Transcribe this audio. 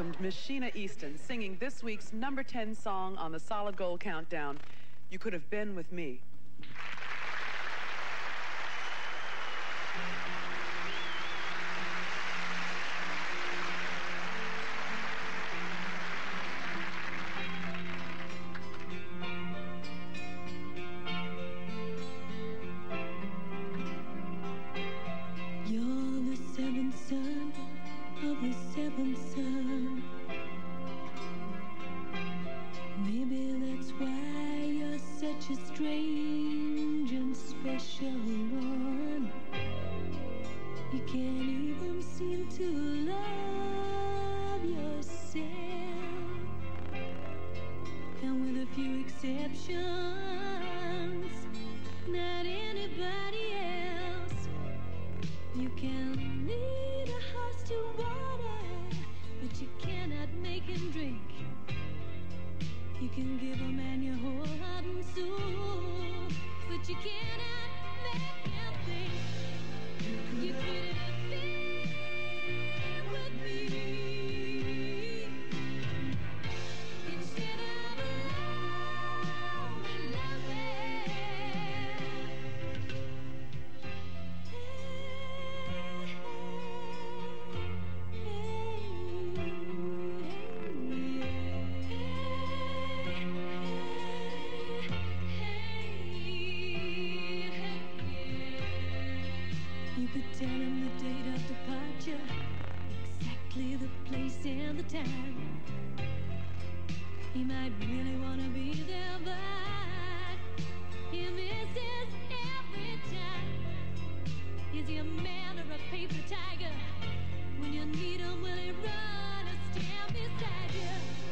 welcomed Miss Sheena Easton singing this week's number 10 song on the Solid Gold Countdown, You Could Have Been With Me. Such a strange and special one. You can't even seem to love yourself. And with a few exceptions, not anybody else. You can lead a horse to water, but you cannot make him drink. You can give a man your whole heart and soul, but you cannot make him think. You could He might really wanna be there, but he misses every time. Is he a man or a paper tiger? When you need him, will he run or stand beside you?